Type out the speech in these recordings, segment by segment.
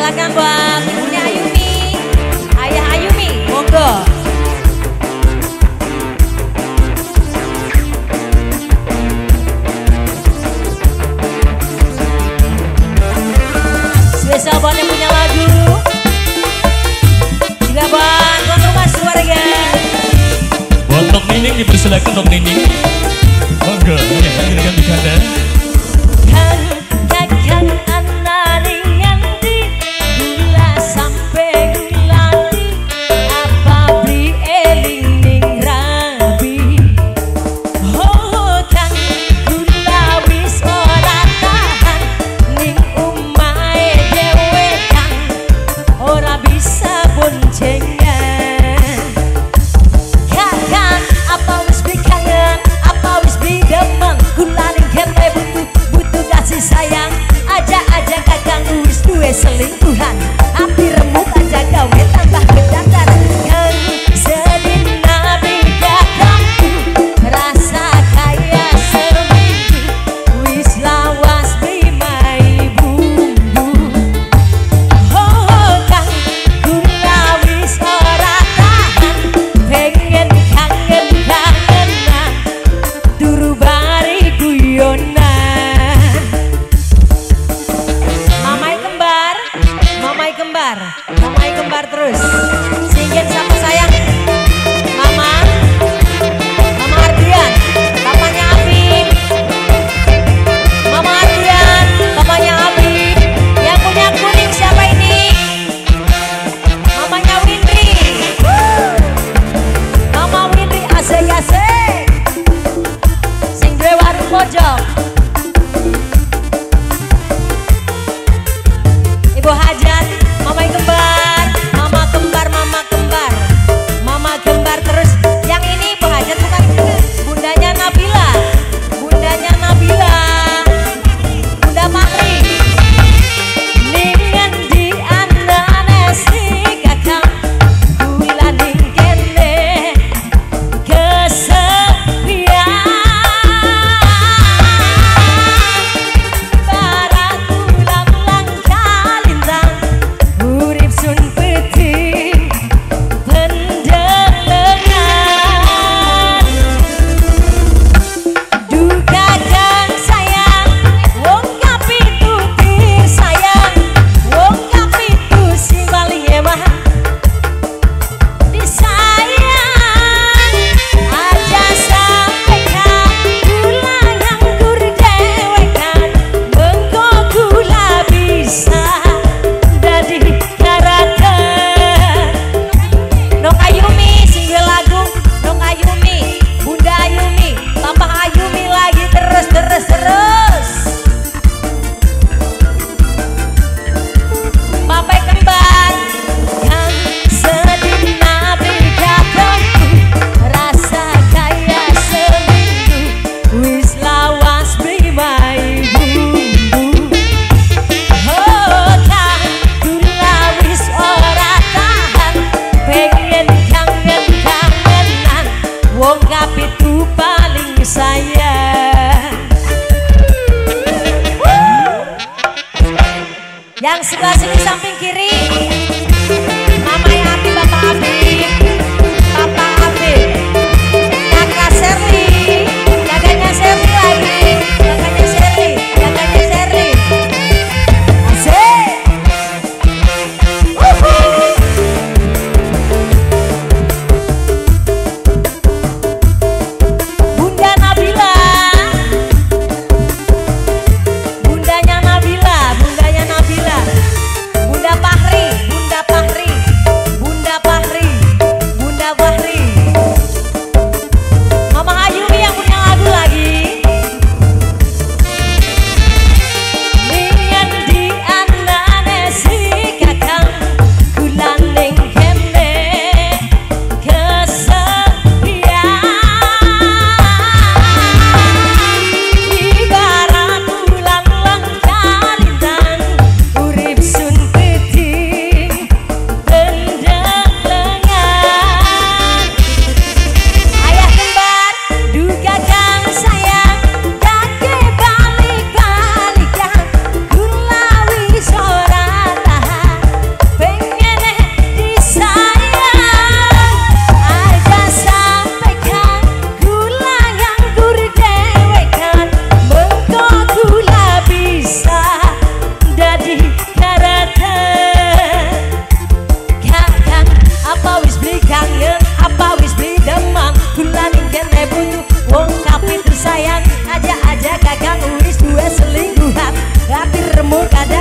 Silakan buat ibunya Ayumi, ayah Ayumi, monggo. take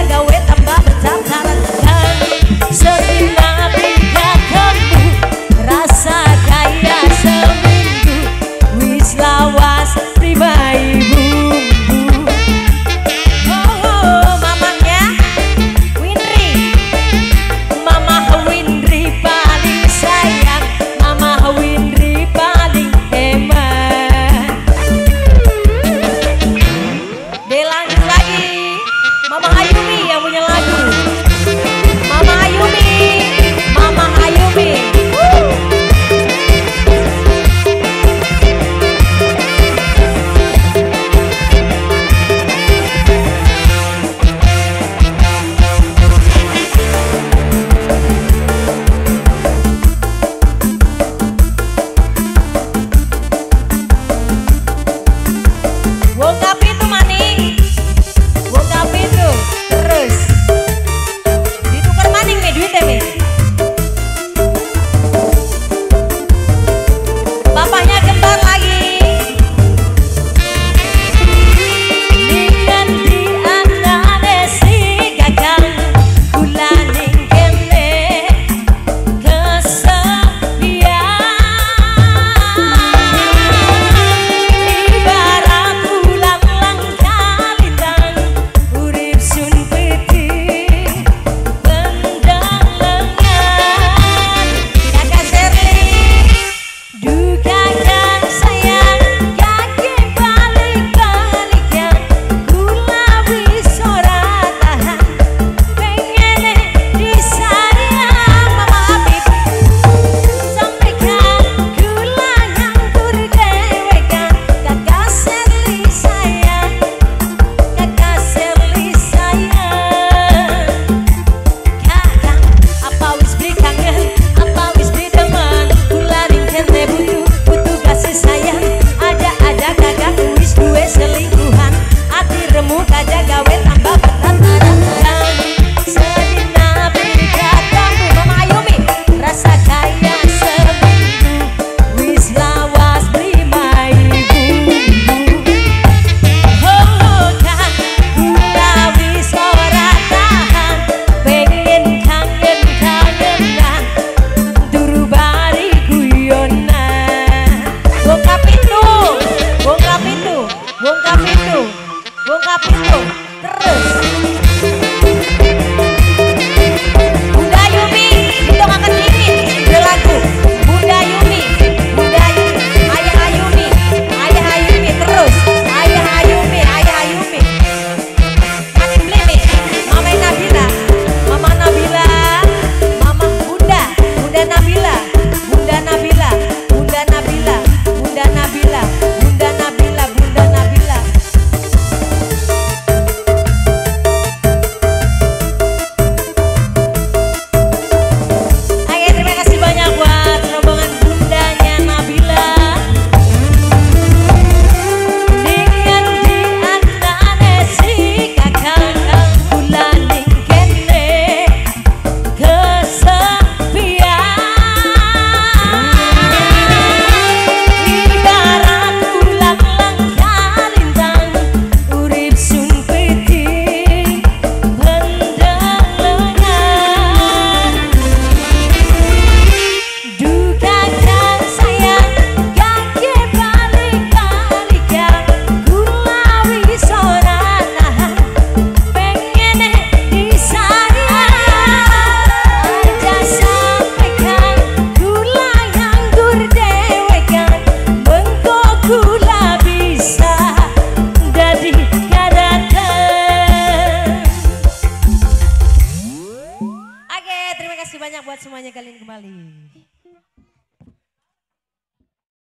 gaueta